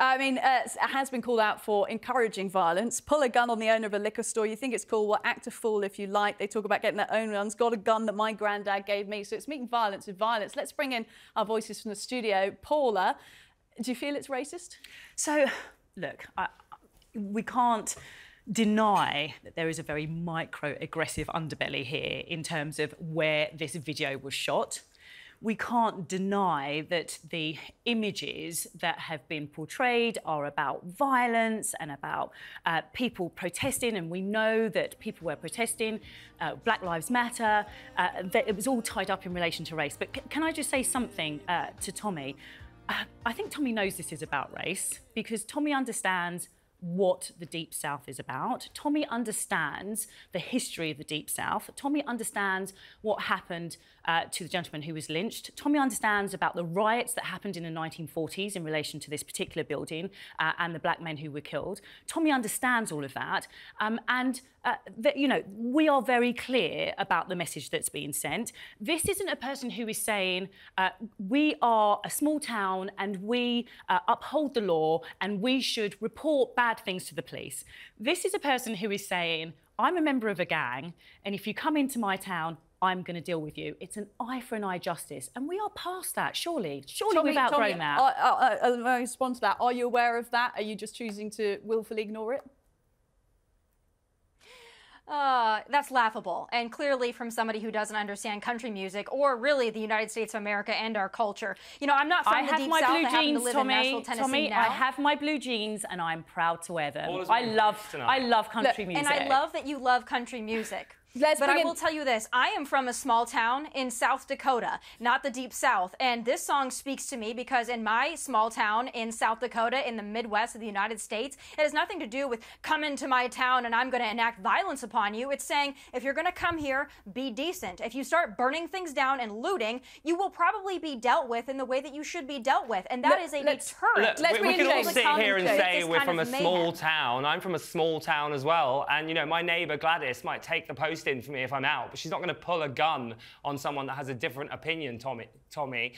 I mean, uh, it has been called out for encouraging violence. Pull a gun on the owner of a liquor store. You think it's cool? Well, act a fool if you like. They talk about getting their own guns. Got a gun that my granddad gave me. So it's meeting violence with violence. Let's bring in our voices from the studio. Paula, do you feel it's racist? So, look, I, we can't deny that there is a very micro aggressive underbelly here in terms of where this video was shot we can't deny that the images that have been portrayed are about violence and about uh, people protesting, and we know that people were protesting, uh, Black Lives Matter, uh, that it was all tied up in relation to race. But can I just say something uh, to Tommy? Uh, I think Tommy knows this is about race because Tommy understands what the Deep South is about. Tommy understands the history of the Deep South. Tommy understands what happened uh, to the gentleman who was lynched. Tommy understands about the riots that happened in the 1940s in relation to this particular building uh, and the black men who were killed. Tommy understands all of that. Um, and, uh, that, you know, we are very clear about the message that's being sent. This isn't a person who is saying, uh, we are a small town and we uh, uphold the law and we should report bad bad things to the police. This is a person who is saying, I'm a member of a gang, and if you come into my town, I'm going to deal with you. It's an eye for an eye justice. And we are past that, surely. Surely Tommy, we've outgrown Tommy, uh, that. Uh, uh, I, I, I respond to that. Are you aware of that? Are you just choosing to willfully ignore it? Uh, that's laughable, and clearly from somebody who doesn't understand country music or really the United States of America and our culture. You know, I'm not from I the have deep my south. Blue I jeans, to live Tommy, in Nashville, Tennessee Tommy, now. I have my blue jeans, and I'm proud to wear them. I love, I love country Look, music, and I love that you love country music. Let's but I in... will tell you this I am from a small town in South Dakota, not the deep south. And this song speaks to me because in my small town in South Dakota, in the Midwest of the United States, it has nothing to do with come into my town and I'm going to enact violence upon you. It's saying if you're going to come here, be decent. If you start burning things down and looting, you will probably be dealt with in the way that you should be dealt with. And that Let, is a let's, deterrent. Look, we, we can all sit here and say we're from a small town. I'm from a small town as well. And, you know, my neighbour Gladys might take the post in for me if I'm out but she's not going to pull a gun on someone that has a different opinion, Tommy. Tommy.